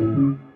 Mm-hmm.